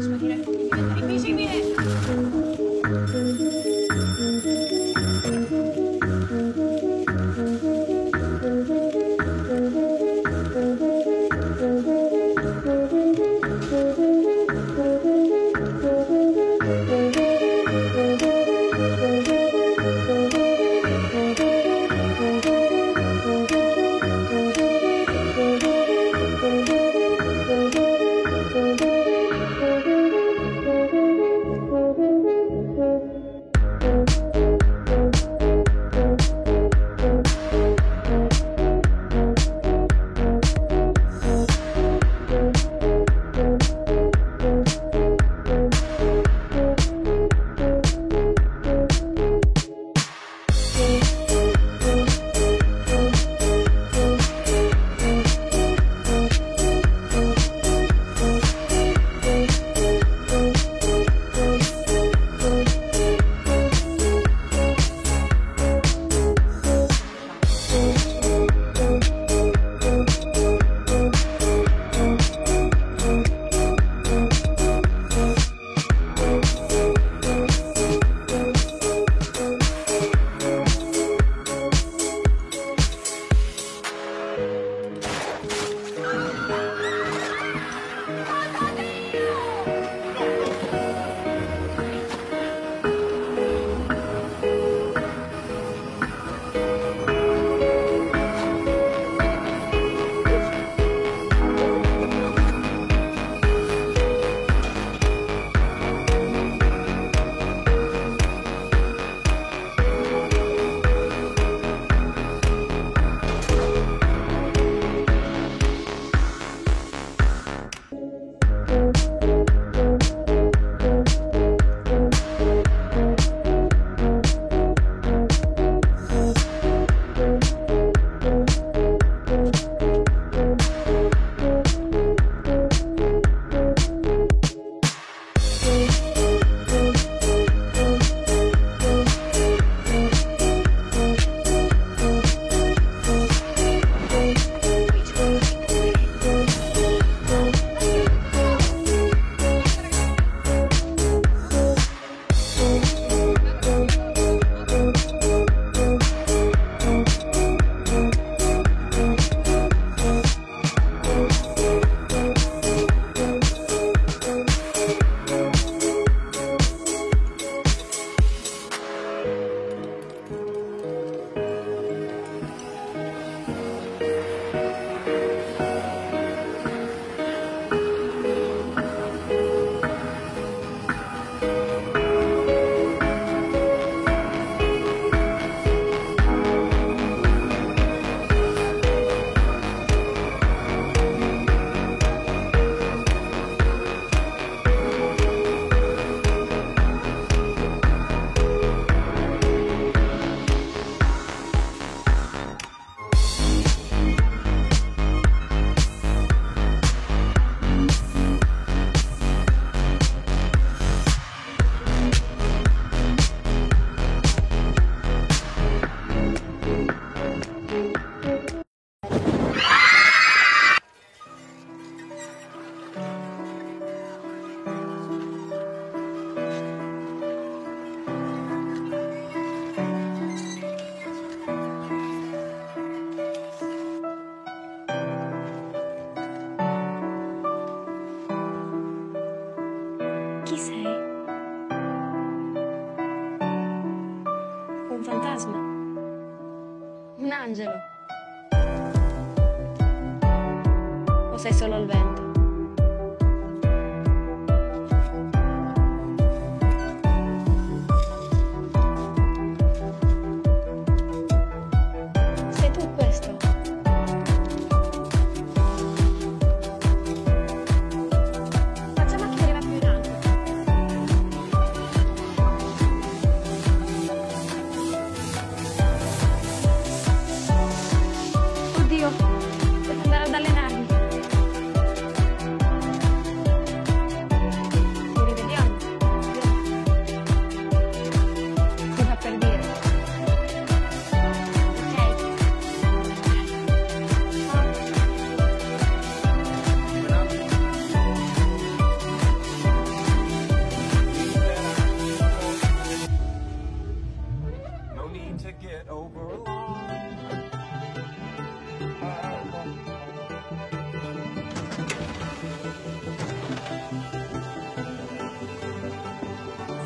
sebagai rekomendasi di sini. Angelo? O sei solo il vento?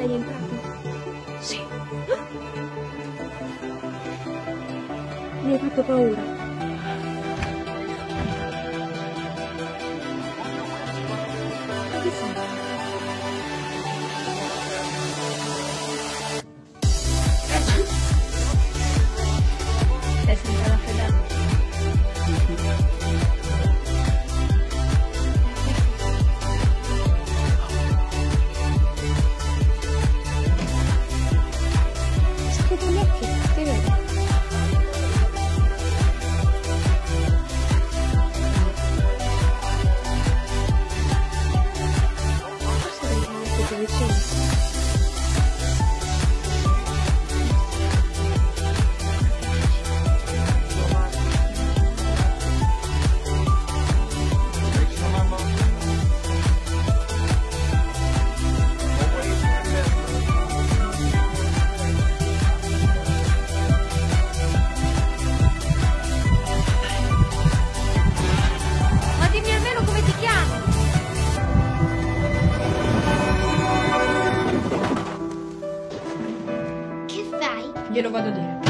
de ahí Sí. Mi ha fatto paura. glielo vado a dire.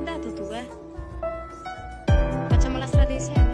freddato tu, eh? Facciamo la strada insieme.